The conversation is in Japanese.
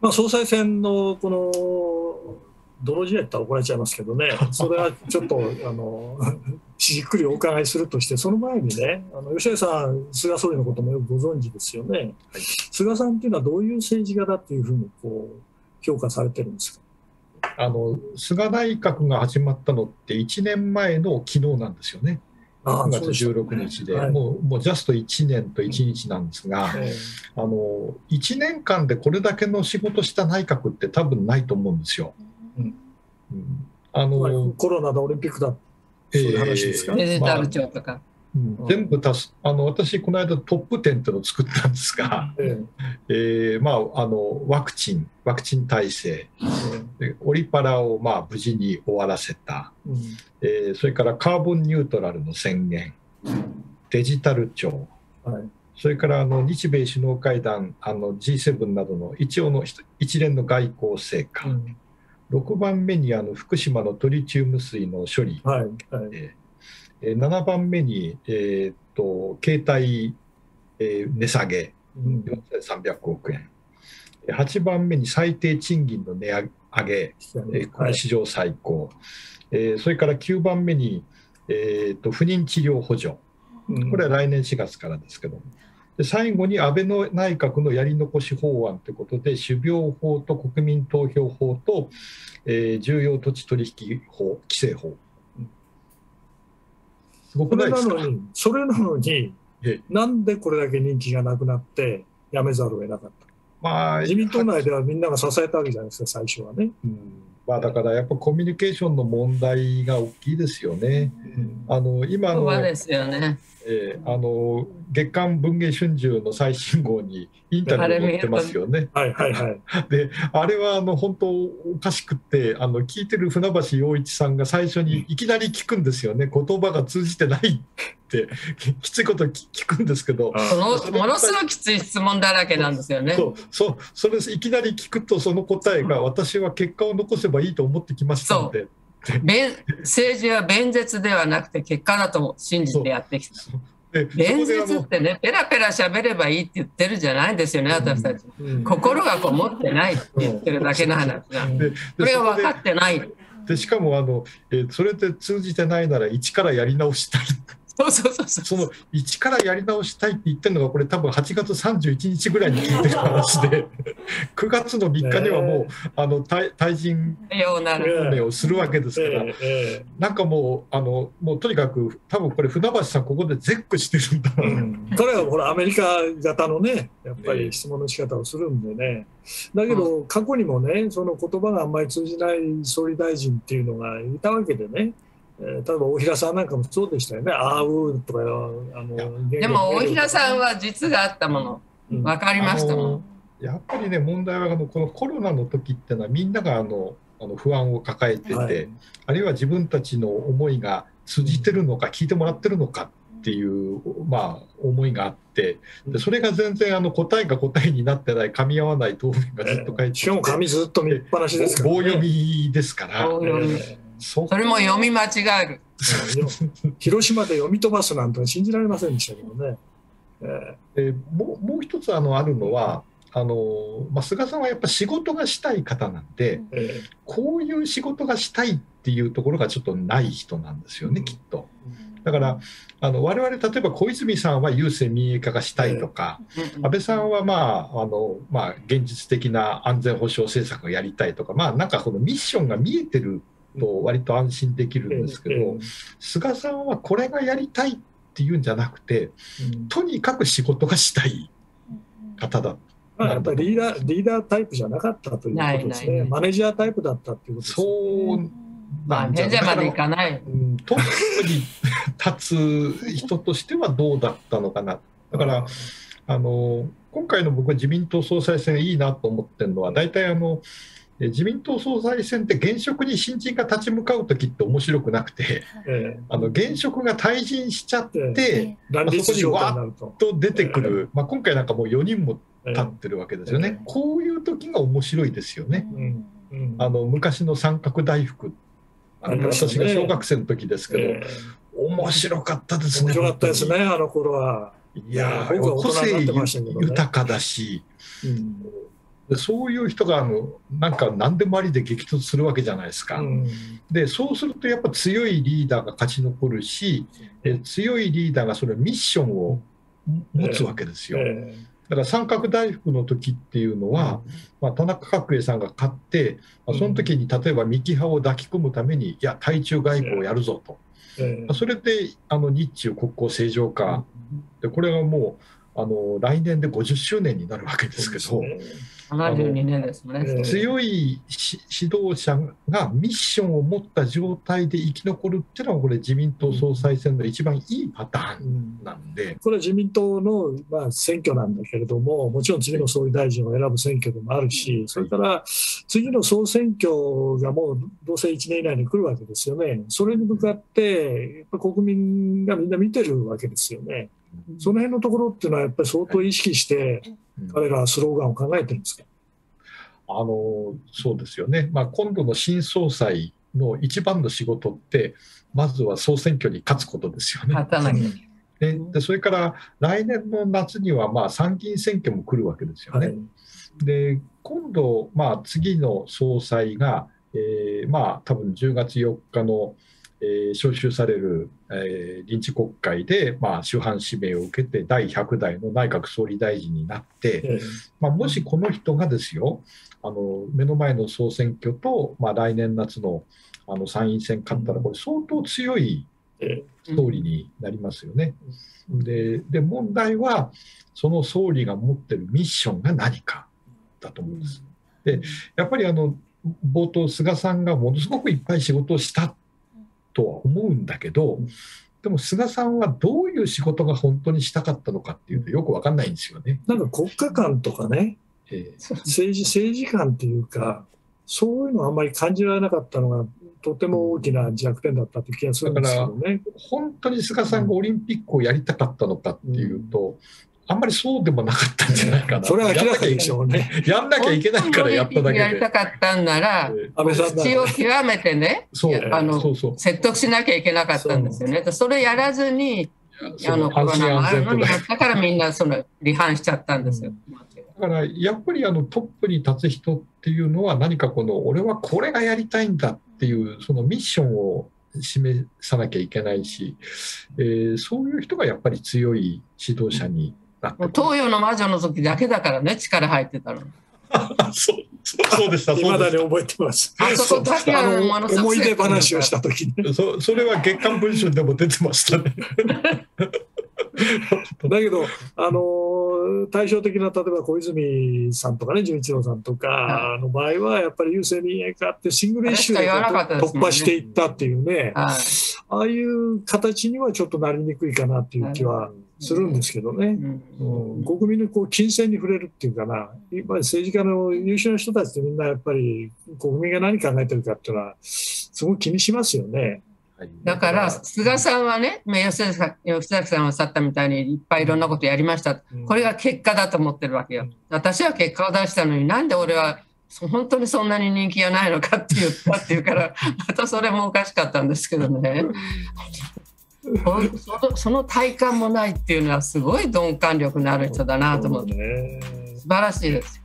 まあ、総裁選のこの泥仕合って怒られちゃいますけどね、それはちょっとあの じっくりお伺いするとして、その前にね、あの吉田さん、菅総理のこともよくご存知ですよね、はい、菅さんっていうのはどういう政治家だっていうふうにこう評価されてるんですか？あの菅内閣が始まったのって1年前の昨日なんですよね。9月16日で、もうもうジャスト1年と1日なんですが、あの1年間でこれだけの仕事した内閣って多分ないと思うんですよ。うん。あのコロナでオリンピックだそういう話ですか、デジタル庁とか。うん、全部足す。あの私、この間トップ10っていうのを作ったんですが、ええ。ー、まあ、あのワクチン、ワクチン体制、えオリパラをまあ無事に終わらせた、うん、えー、それからカーボンニュートラルの宣言、デジタル庁、はい、それからあの日米首脳会談、あの G7 などの一応の一連の外交成果。うん。6番目にあの福島のトリチウム水の処理、はいはい。えー、7番目に、えー、っと携帯、えー、値下げ、4300億円、8番目に最低賃金の値上げ、えー、これ史上最高、はい、えー、それから9番目に、えー、っと不妊治療補助、これは来年4月からですけども。で最後に安倍の内閣のやり残し法案ということで、種苗法と国民投票法と、えー、重要土地取引法、規制法。すごくないですか？それなのに、それなのになんでこれだけ人気がなくなって、やめざるを得なかった。まあ、自民党内ではみんなが支えたわけじゃないですか、最初はね。うんまあ、だからやっぱコミュニケーションの問題が大きいですよね。うん、あの今のですよね。えー、あの月刊文藝春秋の最新号にインタビューを載ってますよね。はいはいはい、であれはあの本当おかしくってあの聞いてる船橋陽一さんが最初にいきなり聞くんですよね。言葉が通じてないって きついこと聞くんですけどものすごくきつい質問だらけなんですよね。そうそうそれいきなり聞くとその答えが私は結果を残せばいいと思ってきましたので。政治は弁舌ではなくて結果だと信じてやってきた。弁舌ってね、ペラペラ喋ればいいって言ってるじゃないんですよね、私たち。うん、心がこもってないって言ってるだけの話なんで。これは分かってない。でしかもあの、えー、それで通じてないなら一からやり直したいそうそうそうその一からやり直したいって言ってるのがこれ多分8月31日ぐらいに聞いてる話で。9月の3日にはもう、あの対対人表明をするわけですから、なんかもうあのもうとにかく多分これ船橋さんここで絶句してるんだ。ろう、ね、それはほらアメリカ型のねやっぱり質問の仕方をするんでね。だけど過去にもねその言葉があんまり通じない総理大臣っていうのがいたわけでね。えー、例えば大平さんなんかもそうでしたよね、あうとかあのでも大平さんは実があったもの、分か。りましたもん。やっぱりね、問題はあのこのコロナの時ってのは、みんながあのあの不安を抱えてて、はい、あるいは自分たちの思いが通じてるのか、聞いてもらってるのかっていう、まあ、思いがあって、でそれが全然あの答えが答えになってない、噛み合わない答弁がずっと書いて、えー、しかも紙ずっと見っぱなしですから、ね、棒読みですから。それも読み間違える。広島で読み飛ばすなんて信じられませんでしたけどね。えー、もうもう一つあのあるのは、あのまあ、菅さんはやっぱ仕事がしたい方なんで、えー、こういう仕事がしたいっていうところがちょっとない人なんですよね、きっと。だからあの我々例えば小泉さんは郵政民営化がしたいとか、安倍さんは、まああのまあ、現実的な安全保障政策をやりたいとか、まあ、なんかこのミッションが見えてると割と安心できるんですけど、菅さんはこれがやりたいっていうんじゃなくて、とにかく仕事がしたい方だ。まあ、やっぱりリーダーリーダータイプじゃなかったということですね、マネージャータイプだったっていうことですね。そうマネージャーまでいかない。トップに立つ人としてはどうだったのかな。だから、あの今回の僕は自民党総裁選いいなと思ってるのは、大体あの、自民党総裁選って現職に新人が立ち向かう時って面白くなくて、えー、あの現職が退陣しちゃって、えー、まあ、そこにわっと出てくる、えー、まあ、今回なんかもう4人も立ってるわけですよね、こういう時が面白いですよね。うん。うん、あの昔の三角大福。あの私が小学生の時ですけど、面白かったですね。面白かったですね、あの頃は。いや個性豊かだし、うんでそういう人があのなんか何でもありで激突するわけじゃないですか。うん、でそうするとやっぱ強いリーダーが勝ち残るし、え強いリーダーがそれミッションを持つわけですよ。えーえ。ーだから三角大福の時っていうのは、まあ、田中角栄さんが勝って、まあ、その時に例えば三木派を抱き込むために、いや、対中外交をやるぞと、それであの日中国交正常化、でこれはもうあの来年で50周年になるわけですけど。72年ですね。強い指導者がミッションを持った状態で生き残るっていうのは、これ、自民党総裁選の一番いいパターンなんで、うん、これは自民党の、まあ、選挙なんだけれども、もちろん次の総理大臣を選ぶ選挙でもあるし、それから次の総選挙がもうどうせ1年以内に来るわけですよね、それに向かって、やっぱ国民がみんな見てるわけですよね。その辺のところっていうのは、やっぱり相当意識して、彼らはスローガンを考えてるんですか？あのそうですよね、まあ、今度の新総裁の一番の仕事って、まずは総選挙に勝つことですよね。ででそれから来年の夏にはまあ参議院選挙も来るわけですよね。はい、で今度、まあ、次の総裁が、えー、まあ多分10月4日のえー、召集される、えー、臨時国会で、まあ、主犯指名を受けて第100代の内閣総理大臣になって、まあ、もしこの人がですよあの目の前の総選挙と、まあ、来年夏のあの参院選勝ったらこれ相当強い総理になりますよね。でで問題はその総理が持ってるミッションが何かだと思うんです。でやっぱりあの冒頭菅さんがものすごくいっぱい仕事をしたとは思うんだけど、でも菅さんはどういう仕事が本当にしたかったのかっていうとよく分かんないんですよね。なんか国家観とかね、えー、政治政治観っていうかそういうのはあんまり感じられなかったのがとても大きな弱点だったという気がするんですけどね。本当に菅さんがオリンピックをやりたかったのかっていうと、あんまりそうでもなかったんじゃないかな。それは明らかでしょうね。やんなきゃいけないからやっただけで。やりたかったんなら、口を極めてね、あの説得しなきゃいけなかったんですよね。それやらずに、あのコロナもあるのにやったからみんなその離反しちゃったんですよ。だからやっぱりあのトップに立つ人っていうのは何かこの俺はこれがやりたいんだっていうそのミッションを示さなきゃいけないし、えー、そういう人がやっぱり強い指導者に東洋の魔女の時だけだからね、力入ってたの。そうそうでした。いまだに覚えてます。あそこだけは思い出話をした時に。そそれは月刊文春でも出てましたね。だけど、あの対照的な例えば小泉さんとかね、純一郎さんとかの場合は、やっぱり郵政民営化ってシングルイシューで突破していったっていうね、ああいう形にはちょっとなりにくいかなっていう気はするんですけどね、うん、国民のこう金銭に触れるっていうかな、やっぱり政治家の優秀な人たちってみんなやっぱり国民が何考えてるかっていうのは、すごく気にしますよね。だから菅さんはね、吉崎さんはさったみたいにいっぱいいろんなことやりました、これが結果だと思ってるわけよ。私は結果を出したのになんで俺は本当にそんなに人気がないのかって言ったっていうからまたそれもおかしかったんですけどね。そのその体感もないっていうのはすごい鈍感力のある人だなと思って、素晴らしいです